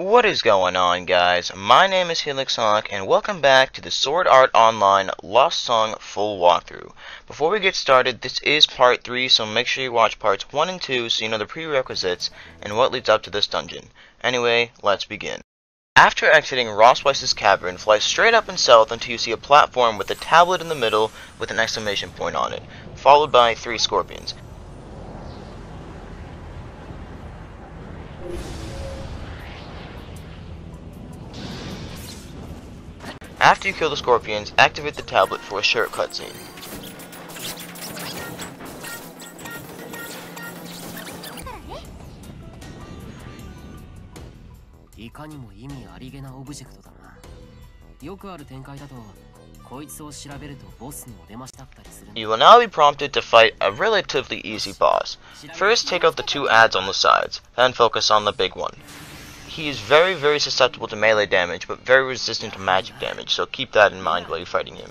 What is going on guys? My name is Helix Sonic and welcome back to the Sword Art Online Lost Song full walkthrough. Before we get started, this is part 3 so make sure you watch parts 1 and 2 so you know the prerequisites and what leads up to this dungeon. Anyway, let's begin. After exiting Rossweiss's cavern, fly straight up and south until you see a platform with a tablet in the middle with an exclamation point on it, followed by three scorpions. After you kill the scorpions, activate the tablet for a short cutscene. You will now be prompted to fight a relatively easy boss. First, take out the two ads on the sides, then focus on the big one. He is very, very susceptible to melee damage, but very resistant to magic damage, so keep that in mind while you're fighting him.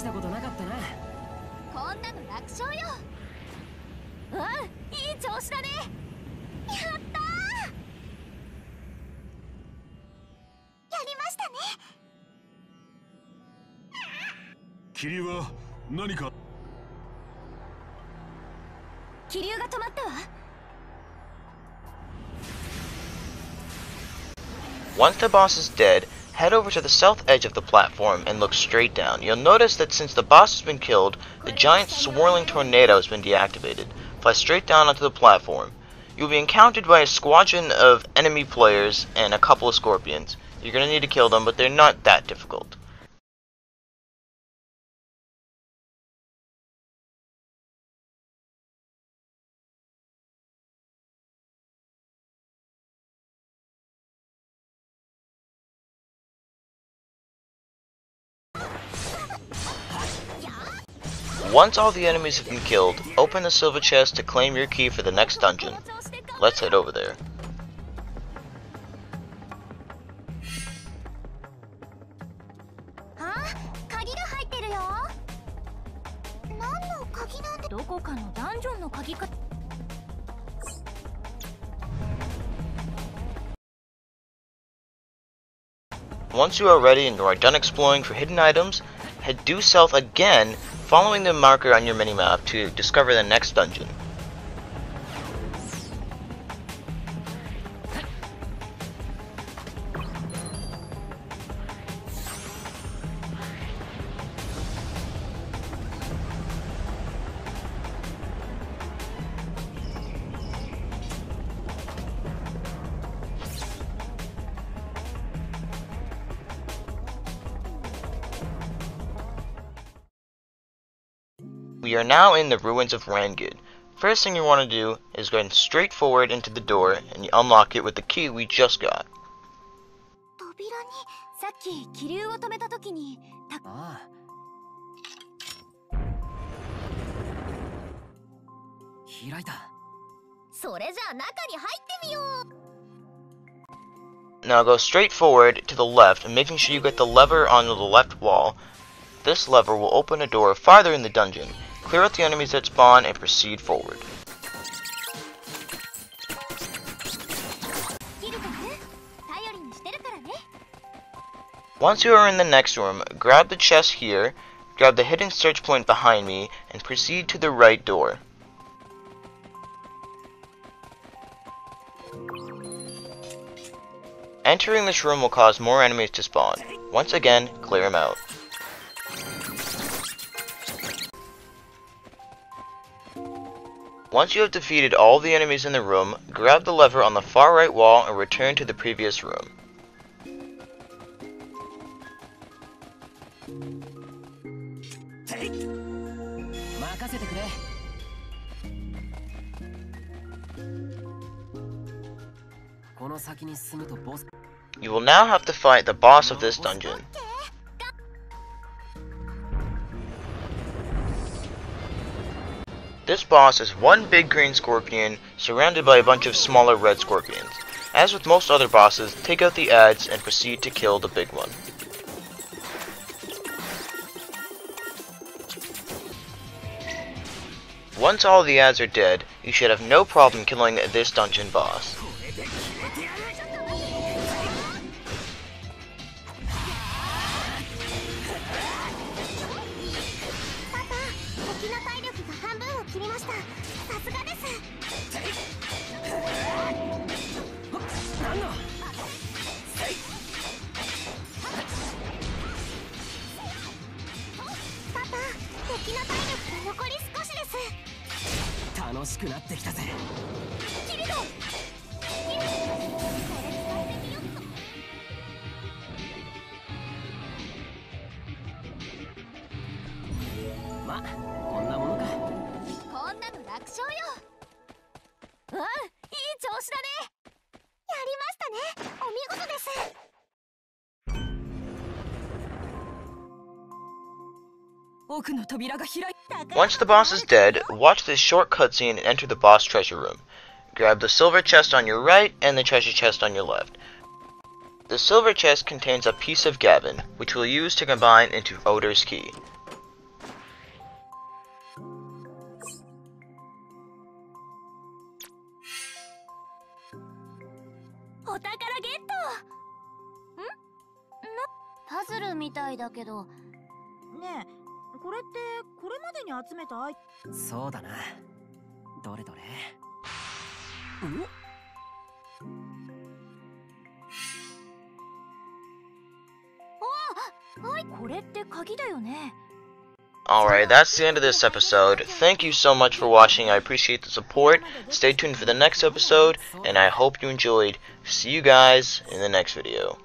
したことなかったな。こんなの楽勝よ。うんいい調子だね。やったー。やりましたね。霧は何か気流が止まったわ。Once the boss is dead, head over to the south edge of the platform and look straight down. You'll notice that since the boss has been killed, the giant swirling tornado has been deactivated. Fly straight down onto the platform. You'll be encountered by a squadron of enemy players and a couple of scorpions. You're gonna need to kill them, but they're not that difficult. Once all the enemies have been killed, open the silver chest to claim your key for the next dungeon. Let's head over there. Once you are ready and you are done exploring for hidden items, head due south again following the marker on your minimap to discover the next dungeon. We are now in the ruins of Rangrid. First thing you want to do is go straight forward into the door and you unlock it with the key we just got. Now go straight forward to the left, making sure you get the lever on the left wall. This lever will open a door farther in the dungeon. Clear out the enemies that spawn and proceed forward. Once you are in the next room, grab the chest here, grab the hidden search point behind me, and proceed to the right door. Entering this room will cause more enemies to spawn. Once again, clear them out. Once you have defeated all the enemies in the room, grab the lever on the far right wall and return to the previous room. You will now have to fight the boss of this dungeon. This boss is one big green scorpion surrounded by a bunch of smaller red scorpions. As with most other bosses, take out the ads and proceed to kill the big one. Once all the ads are dead, you should have no problem killing this dungeon boss. 敵の体力が残り少しです。楽しくなってきたぜ。キリトキリこれてみよっま Once the boss is dead, watch this short cutscene and enter the boss treasure room. Grab the silver chest on your right and the treasure chest on your left. The silver chest contains a piece of Gavin, which we'll use to combine into Odor's Key. Puzzle みたいだけどねえこれってこれまでに集めたアイそうだなどれどれおはいこれって鍵だよね Alright, that's the end of this episode. Thank you so much for watching. I appreciate the support. Stay tuned for the next episode, and I hope you enjoyed. See you guys in the next video.